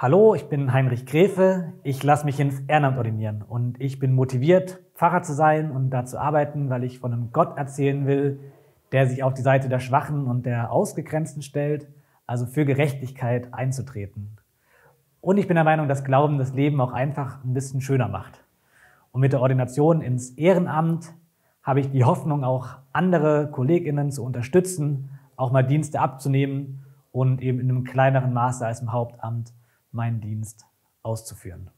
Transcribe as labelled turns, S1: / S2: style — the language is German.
S1: Hallo, ich bin Heinrich Gräfe. Ich lasse mich ins Ehrenamt ordinieren und ich bin motiviert, Pfarrer zu sein und da zu arbeiten, weil ich von einem Gott erzählen will, der sich auf die Seite der Schwachen und der Ausgegrenzten stellt, also für Gerechtigkeit einzutreten. Und ich bin der Meinung, dass Glauben das Leben auch einfach ein bisschen schöner macht. Und mit der Ordination ins Ehrenamt habe ich die Hoffnung, auch andere KollegInnen zu unterstützen, auch mal Dienste abzunehmen und eben in einem kleineren Maße als im Hauptamt meinen Dienst auszuführen.